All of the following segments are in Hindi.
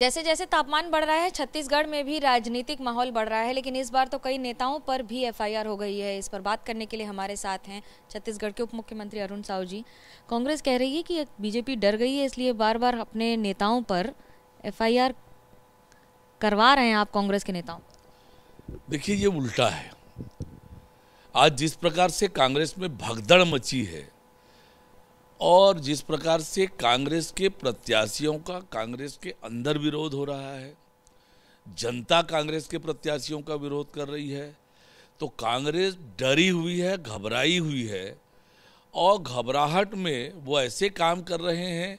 जैसे जैसे तापमान बढ़ रहा है, छत्तीसगढ़ में भी राजनीतिक माहौल बढ़ रहा है, लेकिन इस बार तो कई नेताओं पर भी एफआईआर हो गई है। इस पर बात करने के लिए हमारे साथ हैं छत्तीसगढ़ के उप मुख्यमंत्री अरुण साहू जी। कांग्रेस कह रही है कि बीजेपी डर गई है, इसलिए बार बार अपने नेताओं पर एफआईआर करवा रहे हैं आप कांग्रेस के नेताओं। देखिए, ये उल्टा है। आज जिस प्रकार से कांग्रेस में भगदड़ मची है और जिस प्रकार से कांग्रेस के प्रत्याशियों का, कांग्रेस के अंदर विरोध हो रहा है, जनता कांग्रेस के प्रत्याशियों का विरोध कर रही है तो कांग्रेस डरी हुई है, घबराई हुई है और घबराहट में वो ऐसे काम कर रहे हैं,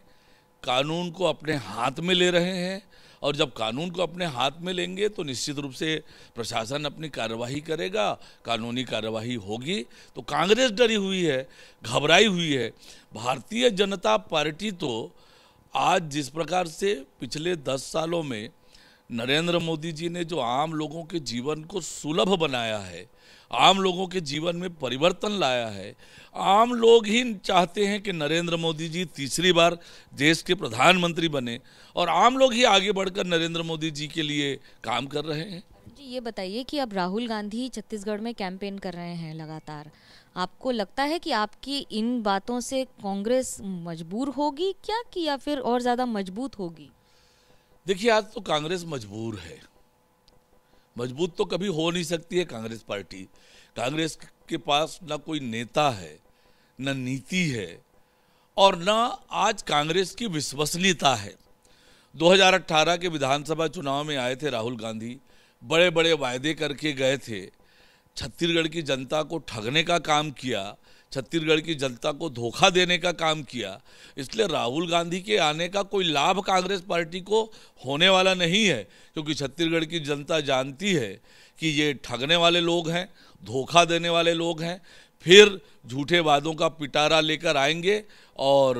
कानून को अपने हाथ में ले रहे हैं और जब कानून को अपने हाथ में लेंगे तो निश्चित रूप से प्रशासन अपनी कार्यवाही करेगा, कानूनी कार्यवाही होगी। तो कांग्रेस डरी हुई है, घबराई हुई है। भारतीय जनता पार्टी तो आज जिस प्रकार से पिछले दस सालों में नरेंद्र मोदी जी ने जो आम लोगों के जीवन को सुलभ बनाया है, आम लोगों के जीवन में परिवर्तन लाया है, आम लोग ही चाहते हैं कि नरेंद्र मोदी जी तीसरी बार देश के प्रधानमंत्री बने और आम लोग ही आगे बढ़कर नरेंद्र मोदी जी के लिए काम कर रहे हैं। जी, ये बताइए कि अब राहुल गांधी छत्तीसगढ़ में कैंपेन कर रहे हैं लगातार। आपको लगता है कि आपकी इन बातों से कांग्रेस मजबूर होगी क्या कि या फिर और ज़्यादा मज़बूत होगी? देखिए, आज तो कांग्रेस मजबूर है। मज़बूत तो कभी हो नहीं सकती है कांग्रेस पार्टी। कांग्रेस के पास ना कोई नेता है, न नीति है, और न आज कांग्रेस की विश्वसनीयता है। 2018 के विधानसभा चुनाव में आए थे राहुल गांधी। बड़े बड़े वायदे करके गए थे। छत्तीसगढ़ की जनता को ठगने का काम किया। छत्तीसगढ़ की जनता को धोखा देने का काम किया, इसलिए राहुल गांधी के आने का कोई लाभ कांग्रेस पार्टी को होने वाला नहीं है, क्योंकि छत्तीसगढ़ की जनता जानती है कि ये ठगने वाले लोग हैं, धोखा देने वाले लोग हैं, फिर झूठे वादों का पिटारा लेकर आएँगे और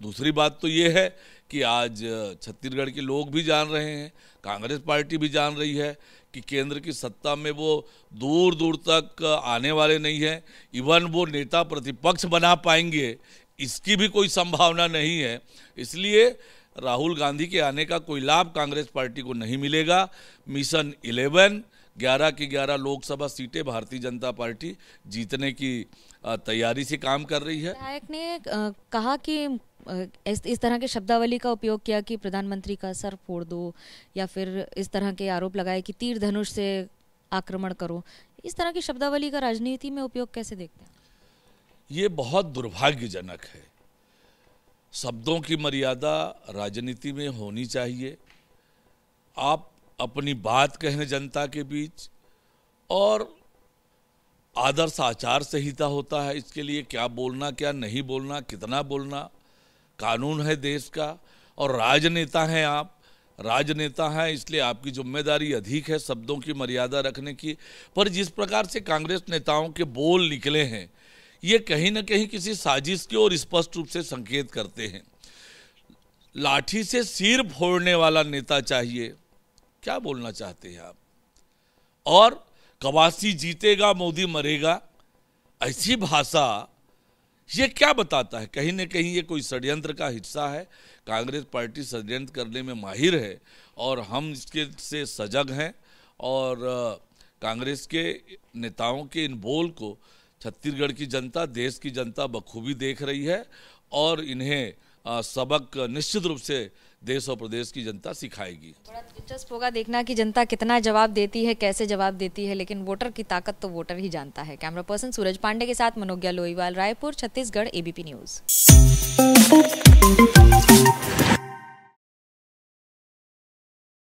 दूसरी बात तो ये है कि आज छत्तीसगढ़ के लोग भी जान रहे हैं, कांग्रेस पार्टी भी जान रही है कि केंद्र की सत्ता में वो दूर दूर तक आने वाले नहीं है। इवन वो नेता प्रतिपक्ष बना पाएँगे, इसकी भी कोई संभावना नहीं है। इसलिए राहुल गांधी के आने का कोई लाभ कांग्रेस पार्टी को नहीं मिलेगा। मिशन इलेवन, ग्यारह की ग्यारह लोकसभा सीटें भारतीय जनता पार्टी जीतने की तैयारी से काम कर रही है। विधायक ने कहा कि इस इस तरह के शब्दावली का उपयोग किया कि प्रधानमंत्री का सर फोड़ दो या फिर इस तरह के आरोप लगाए कि तीर धनुष से आक्रमण करो। इस तरह की शब्दावली का राजनीति में उपयोग कैसे देखते हैं? ये बहुत दुर्भाग्यजनक है। शब्दों की मर्यादा राजनीति में होनी चाहिए। आप अपनी बात कहें जनता के बीच और आदर्श आचार संहिता होता है, इसके लिए क्या बोलना, क्या नहीं बोलना, कितना बोलना कानून है देश का, और राजनेता हैं आप। राजनेता हैं, इसलिए आपकी ज़िम्मेदारी अधिक है शब्दों की मर्यादा रखने की। पर जिस प्रकार से कांग्रेस नेताओं के बोल निकले हैं, ये कहीं ना कहीं किसी साजिश की ओर स्पष्ट रूप से संकेत करते हैं। लाठी से सिर फोड़ने वाला नेता चाहिए, क्या बोलना चाहते हैं आप? और कवासी जीतेगा, मोदी मरेगा, ऐसी भाषा ये क्या बताता है? कहीं ना कहीं ये कोई षड्यंत्र का हिस्सा है। कांग्रेस पार्टी षड्यंत्र करने में माहिर है और हम इसके से सजग हैं और कांग्रेस के नेताओं के इन बोल को छत्तीसगढ़ की जनता, देश की जनता बखूबी देख रही है और इन्हें सबक निश्चित रूप से देश और प्रदेश की जनता सिखाएगी। दिलचस्प होगा देखना कि जनता कितना जवाब देती है, कैसे जवाब देती है, लेकिन वोटर की ताकत तो वोटर ही जानता है। कैमरा पर्सन सूरज पांडे के साथ मनोज्ञा लोईवाल, रायपुर, छत्तीसगढ़, एबीपी न्यूज़।